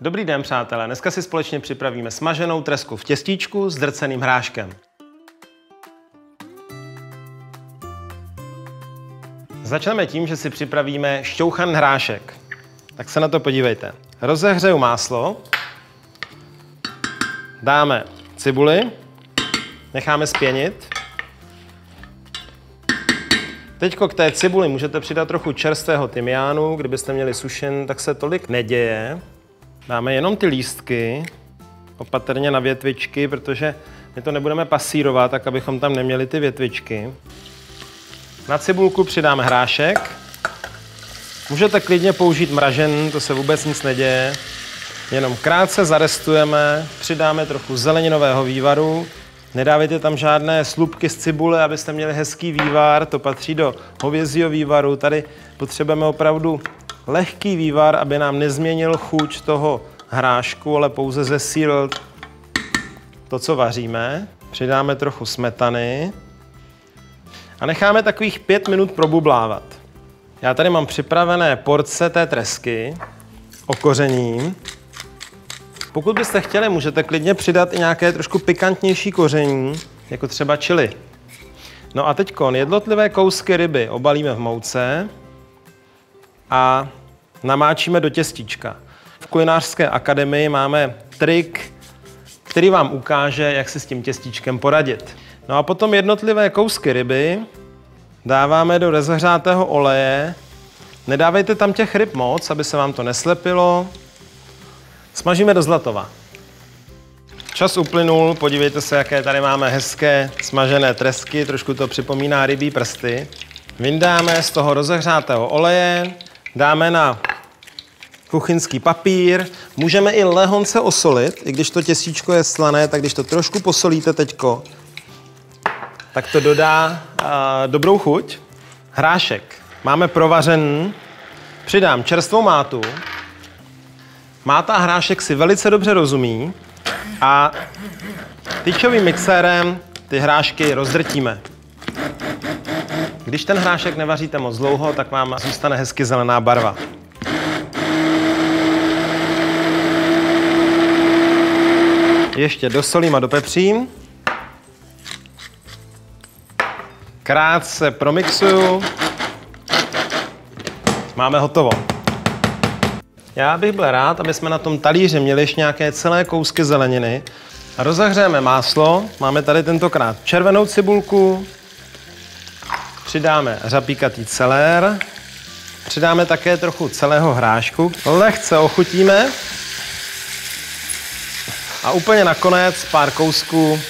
Dobrý den, přátelé. Dneska si společně připravíme smaženou tresku v těstíčku s drceným hráškem. Začneme tím, že si připravíme šťouchan hrášek. Tak se na to podívejte. Rozehřeju máslo, dáme cibuli, necháme spěnit. Teď k té cibuli můžete přidat trochu čerstvého tymiánu, kdybyste měli sušen, tak se tolik neděje. Dáme jenom ty lístky, opatrně na větvičky, protože my to nebudeme pasírovat, tak abychom tam neměli ty větvičky. Na cibulku přidáme hrášek. Můžete klidně použít mražen, to se vůbec nic neděje. Jenom krátce zarestujeme, přidáme trochu zeleninového vývaru. Nedávejte tam žádné slupky z cibule, abyste měli hezký vývar, to patří do hovězího vývaru. Tady potřebujeme opravdu lehký vývar, aby nám nezměnil chuť toho hrášku, ale pouze zesílil to, co vaříme. Přidáme trochu smetany a necháme takových pět minut probublávat. Já tady mám připravené porce té tresky, okořením. Pokud byste chtěli, můžete klidně přidat i nějaké trošku pikantnější koření, jako třeba čili. No a teď jednotlivé kousky ryby obalíme v mouce a namáčíme do těstíčka. V kulinářské akademii máme trik, který vám ukáže, jak si s tím těstíčkem poradit. No a potom jednotlivé kousky ryby dáváme do rozehřátého oleje. Nedávejte tam těch ryb moc, aby se vám to neslepilo. Smažíme do zlatova. Čas uplynul, podívejte se, jaké tady máme hezké smažené tresky, trošku to připomíná rybí prsty. Vyndáme z toho rozehřátého oleje, dáme na kuchyňský papír. Můžeme i lehonce osolit, i když to těstíčko je slané, tak když to trošku posolíte teďko, tak to dodá uh, dobrou chuť. Hrášek máme provařený, přidám čerstvou mátu. Máta a hrášek si velice dobře rozumí a tyčovým mixérem ty hrášky rozdrtíme. Když ten hrášek nevaříte moc dlouho, tak vám zůstane hezky zelená barva. Ještě dosolím a dopepřím. Krátce promixuju. Máme hotovo. Já bych byl rád, aby jsme na tom talíři měli ještě nějaké celé kousky zeleniny. Rozahřejeme máslo, máme tady tentokrát červenou cibulku, přidáme řapíkatý celér, přidáme také trochu celého hrášku, lehce ochutíme a úplně nakonec pár kousků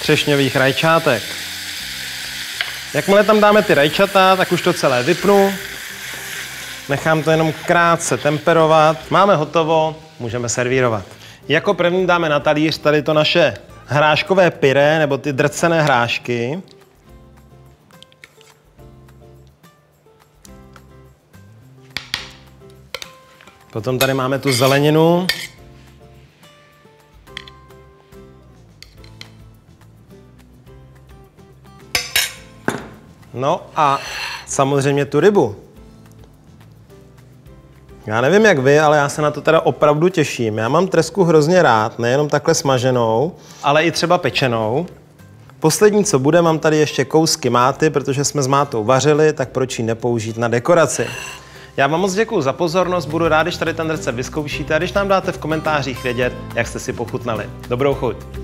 třešňových rajčátek. Jakmile tam dáme ty rajčata, tak už to celé vypnu. Nechám to jenom krátce temperovat. Máme hotovo, můžeme servírovat. Jako první dáme na talíř tady to naše hráškové pyré, nebo ty drcené hrášky. Potom tady máme tu zeleninu. No a samozřejmě tu rybu. Já nevím jak vy, ale já se na to teda opravdu těším. Já mám tresku hrozně rád, nejenom takhle smaženou, ale i třeba pečenou. Poslední, co bude, mám tady ještě kousky máty, protože jsme s mátou vařili, tak proč ji nepoužít na dekoraci. Já vám moc děkuji za pozornost, budu rád, když tady ten recept vyzkoušíte a když nám dáte v komentářích vědět, jak jste si pochutnali. Dobrou chuť!